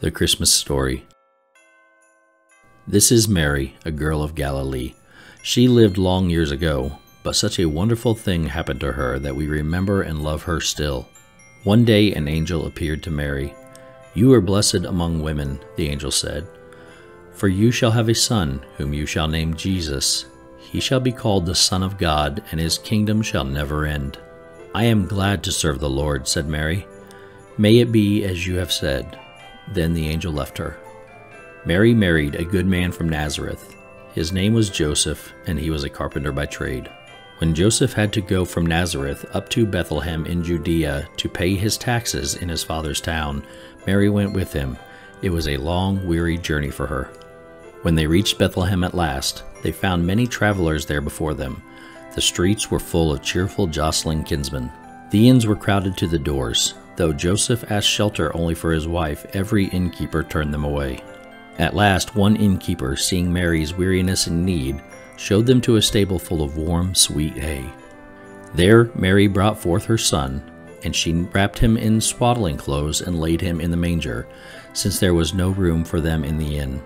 The Christmas Story. This is Mary, a girl of Galilee. She lived long years ago, but such a wonderful thing happened to her that we remember and love her still. One day an angel appeared to Mary. You are blessed among women, the angel said, for you shall have a son, whom you shall name Jesus. He shall be called the Son of God, and his kingdom shall never end. I am glad to serve the Lord, said Mary. May it be as you have said. Then the angel left her. Mary married a good man from Nazareth. His name was Joseph, and he was a carpenter by trade. When Joseph had to go from Nazareth up to Bethlehem in Judea to pay his taxes in his father's town, Mary went with him. It was a long, weary journey for her. When they reached Bethlehem at last, they found many travelers there before them. The streets were full of cheerful, jostling kinsmen. The inns were crowded to the doors. Though Joseph asked shelter only for his wife, every innkeeper turned them away. At last, one innkeeper, seeing Mary's weariness and need, showed them to a stable full of warm, sweet hay. There, Mary brought forth her son, and she wrapped him in swaddling clothes and laid him in the manger, since there was no room for them in the inn.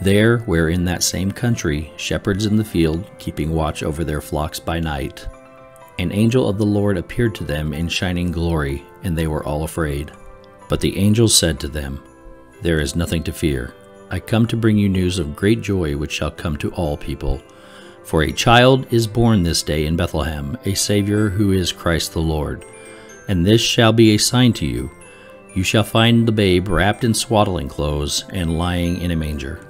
There, where in that same country, shepherds in the field, keeping watch over their flocks by night, an angel of the Lord appeared to them in shining glory, and they were all afraid. But the angel said to them, There is nothing to fear. I come to bring you news of great joy which shall come to all people. For a child is born this day in Bethlehem, a Savior who is Christ the Lord. And this shall be a sign to you. You shall find the babe wrapped in swaddling clothes and lying in a manger.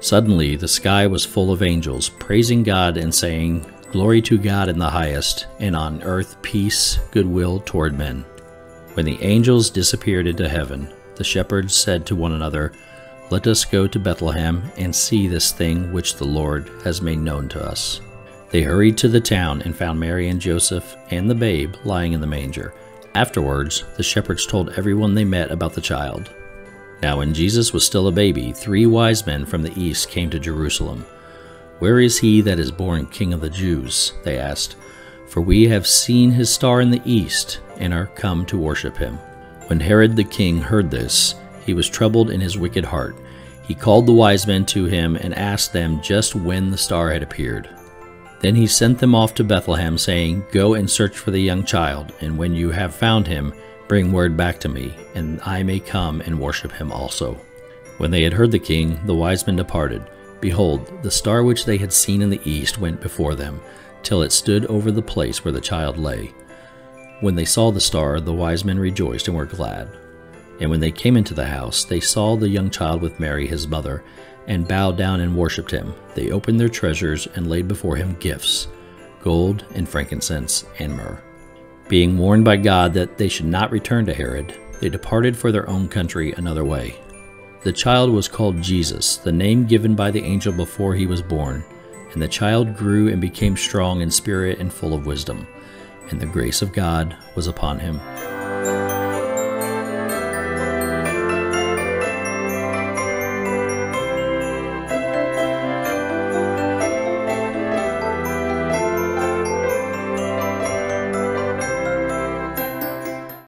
Suddenly the sky was full of angels, praising God and saying, Glory to God in the highest, and on earth peace, goodwill toward men. When the angels disappeared into heaven, the shepherds said to one another, Let us go to Bethlehem and see this thing which the Lord has made known to us. They hurried to the town and found Mary and Joseph and the babe lying in the manger. Afterwards, the shepherds told everyone they met about the child. Now, when Jesus was still a baby, three wise men from the east came to Jerusalem. Where is he that is born King of the Jews? They asked. For we have seen his star in the east, and are come to worship him. When Herod the king heard this, he was troubled in his wicked heart. He called the wise men to him and asked them just when the star had appeared. Then he sent them off to Bethlehem, saying, Go and search for the young child, and when you have found him, bring word back to me, and I may come and worship him also. When they had heard the king, the wise men departed. Behold, the star which they had seen in the east went before them, till it stood over the place where the child lay. When they saw the star, the wise men rejoiced and were glad. And when they came into the house, they saw the young child with Mary his mother, and bowed down and worshipped him. They opened their treasures and laid before him gifts gold and frankincense and myrrh. Being warned by God that they should not return to Herod, they departed for their own country another way. The child was called Jesus, the name given by the angel before he was born. And the child grew and became strong in spirit and full of wisdom, and the grace of God was upon him.